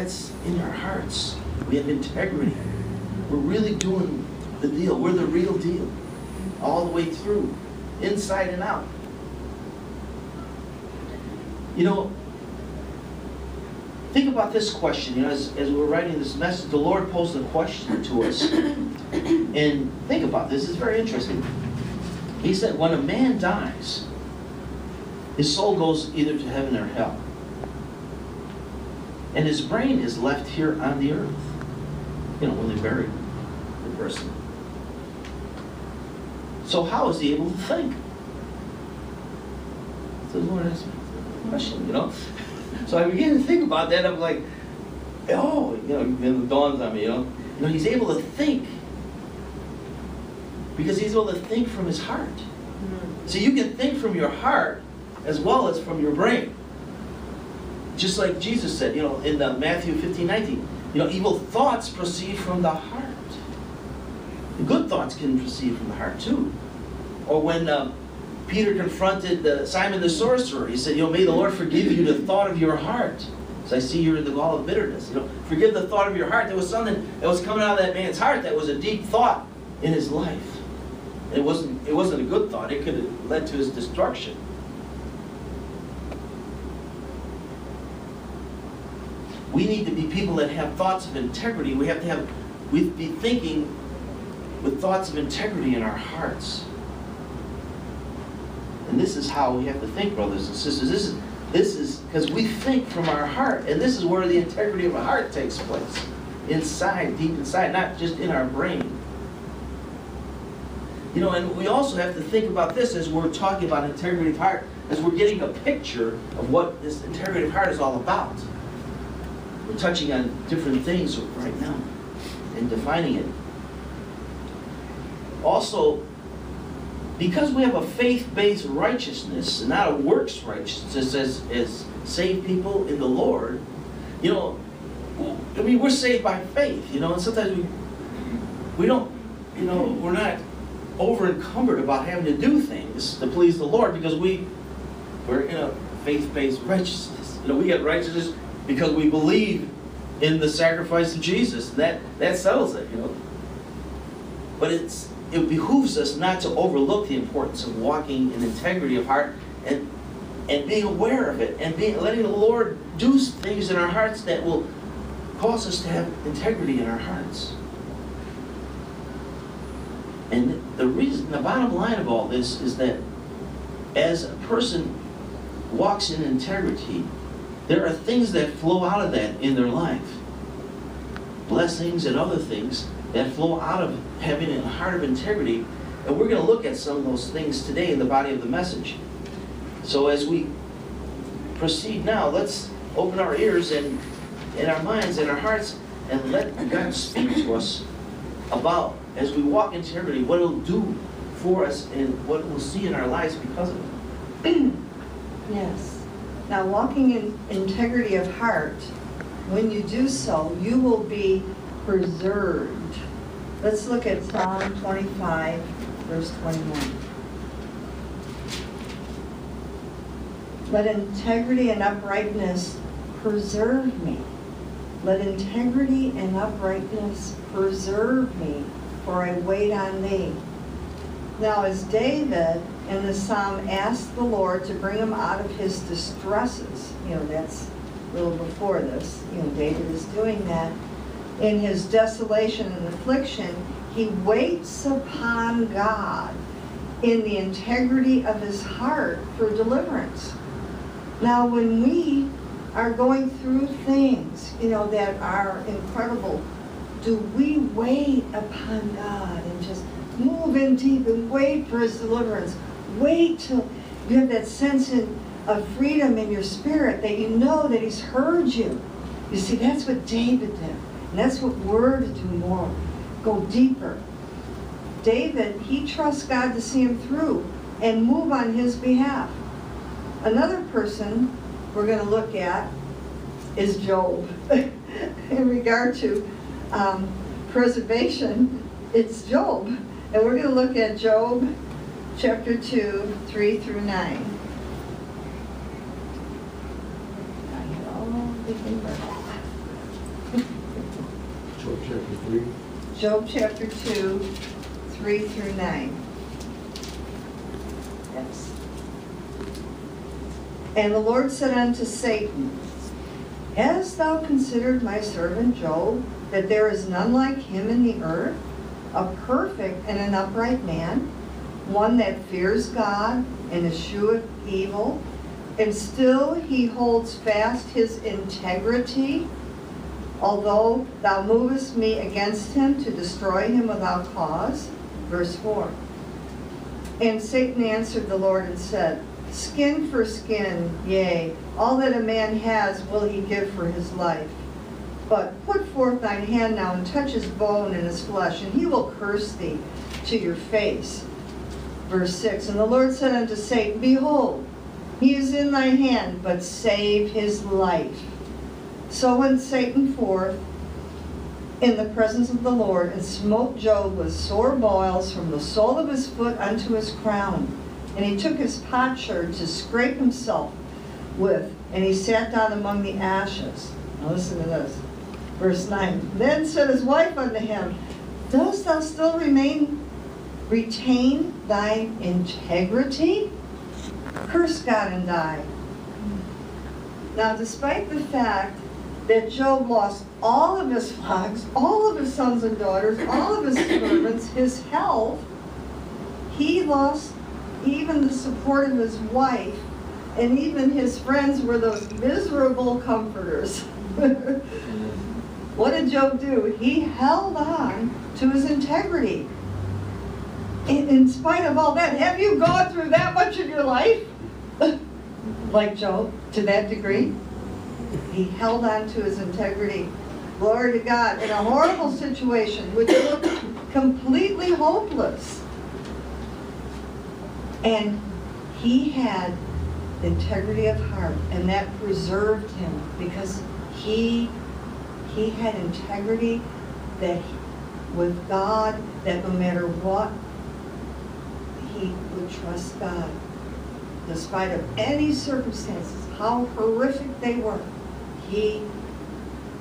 that's in our hearts. We have integrity. We're really doing the deal. We're the real deal. All the way through, inside and out. You know, think about this question. You know, as, as we're writing this message, the Lord posed a question to us. And think about this, it's very interesting. He said, when a man dies, his soul goes either to heaven or hell. And his brain is left here on the earth. You know, when they bury the person. So how is he able to think? So the Lord asked me a question, you know? So I began to think about that. I'm like, oh, you know, then it dawns on me, you know? You know, he's able to think because he's able to think from his heart. Mm-hmm. So you can think from your heart as well as from your brain. Just like Jesus said, you know, in Matthew 15, 19, you know, evil thoughts proceed from the heart. Good thoughts can proceed from the heart too. Or when uh, Peter confronted Simon the sorcerer, he said, you know, may the Lord forgive you the thought of your heart. So I see you're in the gall of bitterness. You know, forgive the thought of your heart. There was something that was coming out of that man's heart that was a deep thought in his life. It wasn't, it wasn't a good thought. It could have led to his destruction. We need to be people that have thoughts of integrity. We have to have, we be thinking with thoughts of integrity in our hearts. And this is how we have to think, brothers and sisters. This is this is because we think from our heart, and this is where the integrity of our heart takes place. Inside, deep inside, not just in our brain. You know, and we also have to think about this as we're talking about integrity of heart, as we're getting a picture of what this integrity of heart is all about. We're touching on different things right now and defining it. Also, because we have a faith-based righteousness, not a works righteousness as, as saved people in the Lord, you know, I mean, we're saved by faith, you know, and sometimes we, we don't, you know, we're not over encumbered about having to do things to please the Lord because we, we're in a faith-based righteousness. You know, we get righteousness because we believe in the sacrifice of Jesus. That, that settles it, you know. But it's, it behooves us not to overlook the importance of walking in integrity of heart and, and being aware of it and being, letting the Lord do things in our hearts that will cause us to have integrity in our hearts. And the reason, the bottom line of all this is that as a person walks in integrity, there are things that flow out of that in their life. Blessings and other things that flow out of having a heart of integrity. And we're going to look at some of those things today in the body of the message. So as we proceed now, let's open our ears and, and our minds and our hearts and let God speak to us about, as we walk in integrity, what it'll do for us and what we'll see in our lives because of it. Yes. Now, walking in integrity of heart, when you do so, you will be preserved. Let's look at Psalm 25, verse 21. Let integrity and uprightness preserve me. Let integrity and uprightness preserve me, for I wait on thee. Now, as David in the psalm asked the Lord to bring him out of his distresses, you know, that's a little before this, you know, David is doing that. In his desolation and affliction, he waits upon God in the integrity of his heart for deliverance. Now, when we are going through things, you know, that are incredible, do we wait upon God and just move in deep and wait for his deliverance? Wait till you have that sense in, of freedom in your spirit that you know that he's heard you. You see, that's what David did. And that's what we're to do more. Go deeper. David, he trusts God to see him through and move on his behalf. Another person we're going to look at is Job. in regard to um, preservation, it's Job. And we're going to look at Job chapter 2, 3 through 9. Job chapter three. Job chapter 2, 3 through 9. Yes. And the Lord said unto Satan, Hast thou considered my servant Job, that there is none like him in the earth, a perfect and an upright man, one that fears God and escheweth evil, and still he holds fast his integrity? although thou movest me against him to destroy him without cause. Verse 4. And Satan answered the Lord and said, Skin for skin, yea, all that a man has will he give for his life. But put forth thine hand now and touch his bone and his flesh, and he will curse thee to your face. Verse 6 And the Lord said unto Satan, Behold, he is in thy hand, but save his life. So went Satan forth in the presence of the Lord and smote Job with sore boils from the sole of his foot unto his crown. And he took his potsherd to scrape himself with, and he sat down among the ashes. Now listen to this. Verse 9. Then said his wife unto him, Dost thou still remain, retain thine integrity? Curse God and die. Now, despite the fact that Job lost all of his flocks, all of his sons and daughters, all of his servants, his health. He lost even the support of his wife, and even his friends were those miserable comforters. what did Job do? He held on to his integrity. In, in spite of all that, have you gone through that much in your life? like Job, to that degree? He held on to his integrity. Glory to God. In a horrible situation, which looked completely hopeless. And he had integrity of heart, and that preserved him because he he had integrity that with God, that no matter what, he would trust God, despite of any circumstances, how horrific they were he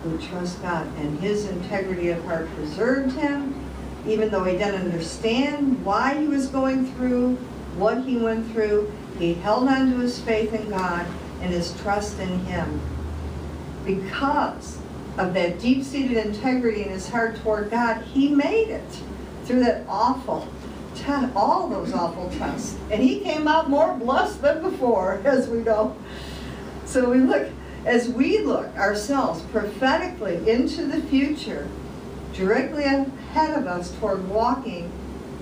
would trust God. And his integrity of heart preserved him, even though he didn't understand why he was going through what he went through. He held on to his faith in God and his trust in him. Because of that deep-seated integrity in his heart toward God, he made it through that awful test, all those awful tests. And he came out more blessed than before, as we know. So we look as we look ourselves prophetically into the future, directly ahead of us toward walking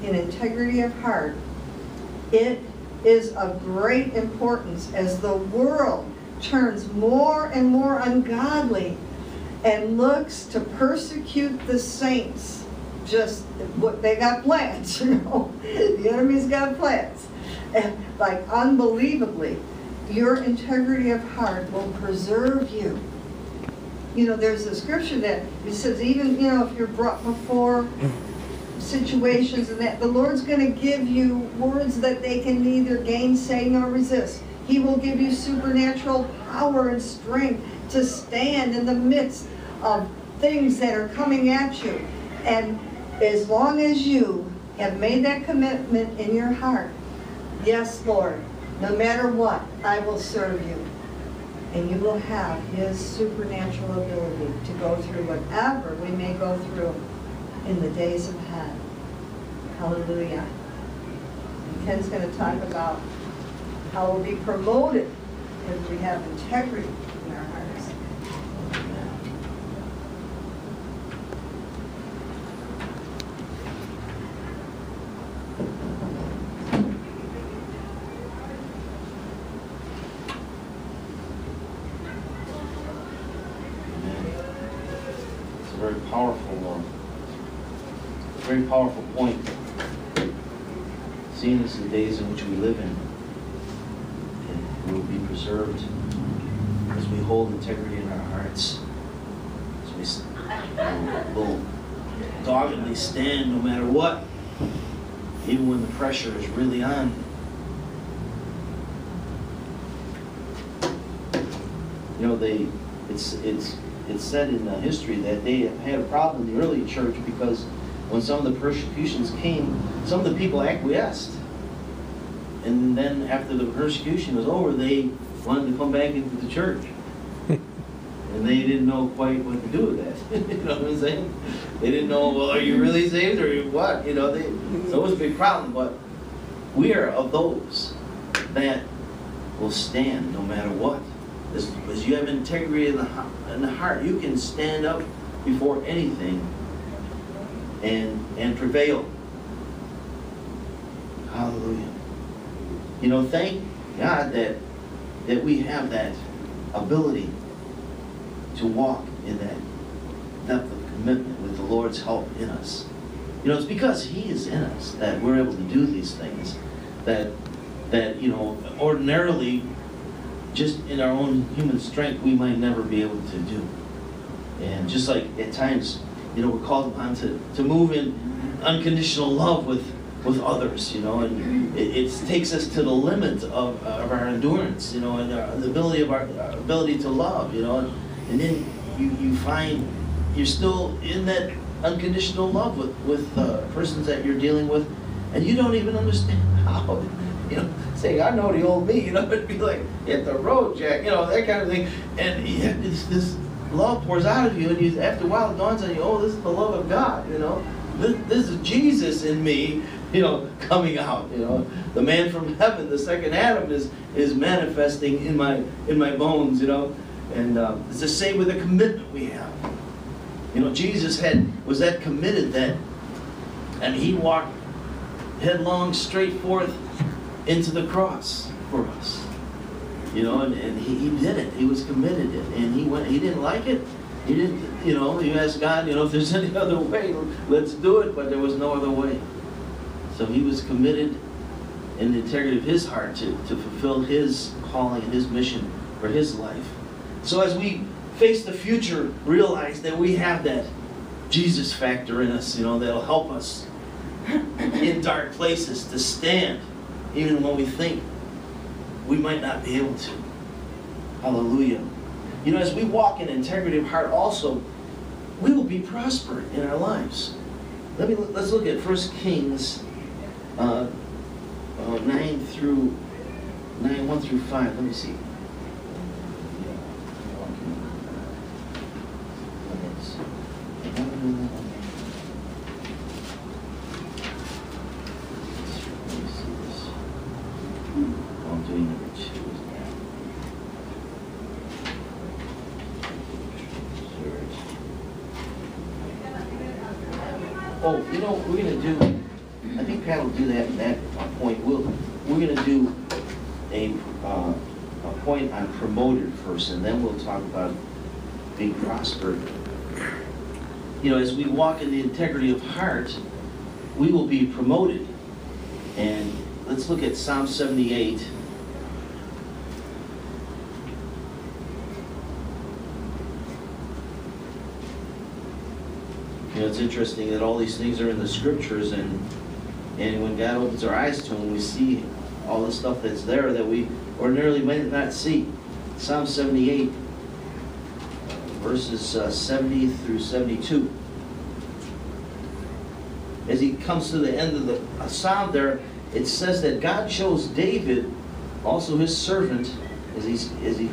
in integrity of heart, it is of great importance as the world turns more and more ungodly and looks to persecute the saints. Just what they got plans, you know. The enemy's got plans. And like unbelievably your integrity of heart will preserve you. You know, there's a scripture that it says, even, you know, if you're brought before situations and that, the Lord's going to give you words that they can neither gainsay nor resist. He will give you supernatural power and strength to stand in the midst of things that are coming at you. And as long as you have made that commitment in your heart, yes, Lord, no matter what, I will serve you. And you will have his supernatural ability to go through whatever we may go through in the days ahead. Hallelujah. Ken's going to talk about how we'll be promoted if we have integrity in our hearts. It's a very powerful, um, very powerful point. Seeing this in the days in which we live in, and we will be preserved as we hold integrity in our hearts, as we will doggedly stand no matter what, even when the pressure is really on. You know, they, it's, it's it's said in history that they had a problem in the early church because when some of the persecutions came, some of the people acquiesced. And then after the persecution was over, they wanted to come back into the church. And they didn't know quite what to do with that. you know what I'm saying? They didn't know, well, are you really saved or what? You know, they, so it was a big problem. But we are of those that will stand no matter what. As, as you have integrity in the, in the heart, you can stand up before anything and, and prevail. Hallelujah. You know, thank God that, that we have that ability to walk in that depth of commitment with the Lord's help in us. You know, it's because He is in us that we're able to do these things that, that you know, ordinarily, just in our own human strength, we might never be able to do. And just like at times, you know, we're called upon to, to move in unconditional love with, with others, you know, and it, it takes us to the limit of, of our endurance, you know, and our, the ability of our, our ability to love, you know, and, and then you, you find you're still in that unconditional love with, with uh, persons that you're dealing with, and you don't even understand how. You know, saying, I know the old me, you know, it'd be like, hit the road, Jack, you know, that kind of thing. And yeah, this, this love pours out of you, and you, after a while it dawns on you, oh, this is the love of God, you know. This, this is Jesus in me, you know, coming out, you know. The man from heaven, the second Adam, is, is manifesting in my, in my bones, you know. And uh, it's the same with the commitment we have. You know, Jesus had was that committed that, and he walked headlong, straight forth into the cross for us. You know, and, and he, he did it. He was committed, and he went. He didn't like it. He didn't. You know, you ask God, you know, if there's any other way, let's do it. But there was no other way. So he was committed in the integrity of his heart to, to fulfill his calling and his mission for his life. So as we face the future, realize that we have that Jesus factor in us, you know, that'll help us in dark places to stand, even when we think we might not be able to. Hallelujah. You know, as we walk in integrity of heart, also, we will be prospered in our lives. Let me let's look at 1 Kings uh, uh, 9 through 9, 1 through 5. Let me see. I'm doing number two. Oh, you know, we're gonna do, I think Pat will do that, that point, we'll, we're gonna do a, uh, a point on promoted first, and then we'll talk about being prospered. You know, as we walk in the integrity of heart, we will be promoted. And let's look at Psalm 78. You know, it's interesting that all these things are in the scriptures, and and when God opens our eyes to them, we see all the stuff that's there that we ordinarily might not see. Psalm 78, verses uh, 70 through 72. As he comes to the end of the uh, psalm there, it says that God chose David, also his servant, as, he's, as he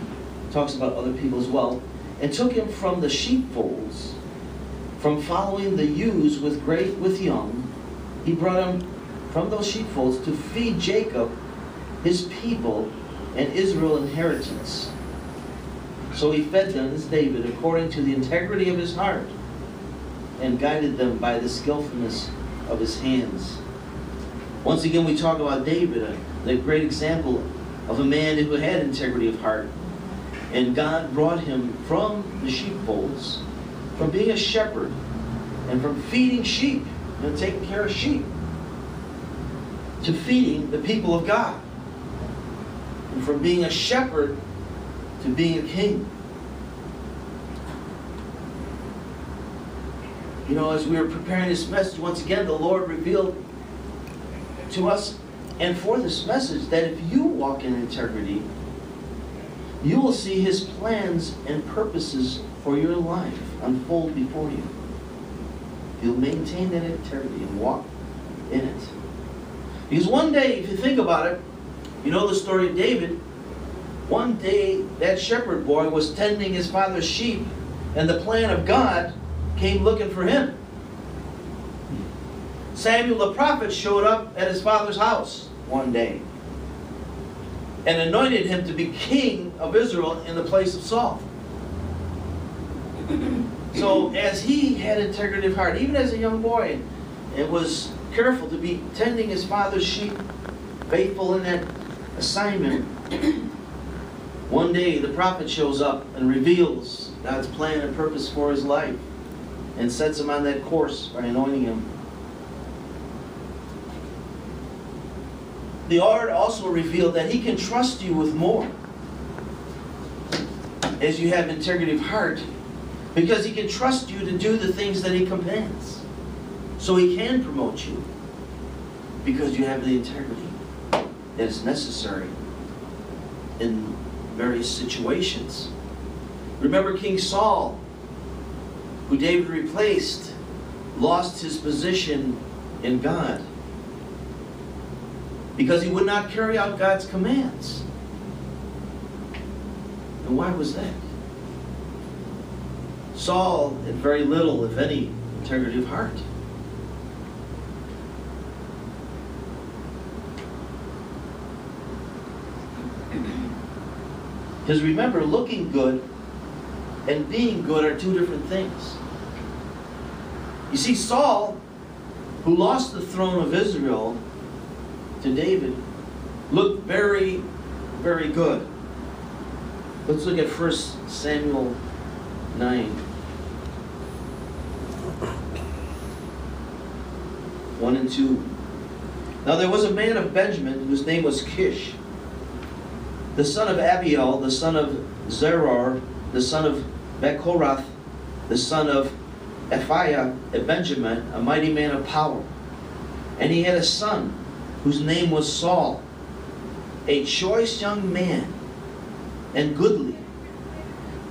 talks about other people as well, and took him from the sheepfolds, from following the ewes with great with young. He brought him from those sheepfolds to feed Jacob, his people, and Israel inheritance. So he fed them, this David, according to the integrity of his heart, and guided them by the skillfulness of his hands. Once again, we talk about David, a great example of a man who had integrity of heart. And God brought him from the sheepfolds, from being a shepherd, and from feeding sheep, and taking care of sheep, to feeding the people of God. And from being a shepherd to being a king. You know, as we were preparing this message, once again, the Lord revealed to us and for this message that if you walk in integrity, you will see his plans and purposes for your life unfold before you. You'll maintain that integrity and walk in it. Because one day, if you think about it, you know the story of David. One day, that shepherd boy was tending his father's sheep, and the plan of God came looking for him. Samuel the prophet showed up at his father's house one day and anointed him to be king of Israel in the place of Saul. So, as he had integrity of heart, even as a young boy, and was careful to be tending his father's sheep, faithful in that assignment, one day the prophet shows up and reveals God's plan and purpose for his life and sets him on that course by anointing him. The Lord also revealed that he can trust you with more as you have integrity of heart because he can trust you to do the things that he commands. So he can promote you because you have the integrity that is necessary in various situations. Remember King Saul, who David replaced, lost his position in God because he would not carry out God's commands. And why was that? Saul had very little, if any, integrity of heart. Because remember, looking good and being good are two different things. You see, Saul, who lost the throne of Israel to David, looked very, very good. Let's look at 1 Samuel 9. 1 and 2. Now there was a man of Benjamin whose name was Kish, the son of Abiel, the son of Zeror, the son of Bechorath, the son of Ephiah, a Benjamin, a mighty man of power. And he had a son whose name was Saul, a choice young man and goodly.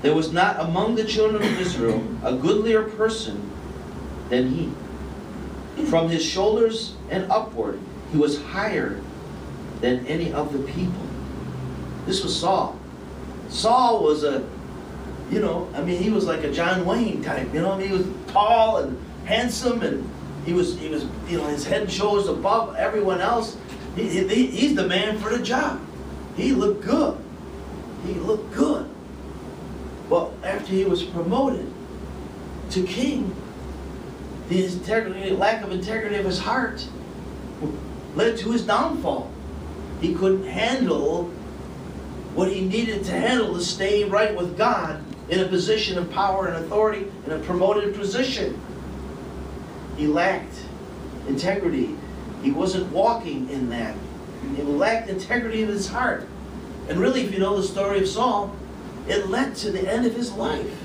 There was not among the children of Israel a goodlier person than he. From his shoulders and upward, he was higher than any of the people. This was Saul. Saul was a, you know, I mean, he was like a John Wayne type. You know, I mean, he was tall and handsome, and he was, he was, you know, his head and shoulders above everyone else. He, he, he's the man for the job. He looked good. He looked good. But after he was promoted to king, the integrity, lack of integrity of his heart led to his downfall. He couldn't handle what he needed to handle to stay right with God in a position of power and authority in a promoted position. He lacked integrity. He wasn't walking in that. He lacked integrity of his heart. And really, if you know the story of Saul, it led to the end of his life.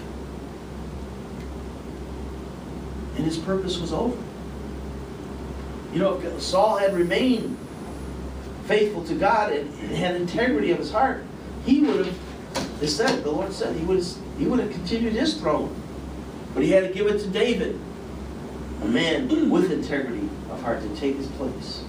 And his purpose was over. You know, if Saul had remained faithful to God and, had integrity of his heart, he would have, it said, the Lord said, he would have, he would have continued his throne. But he had to give it to David, a man with integrity of heart, to take his place.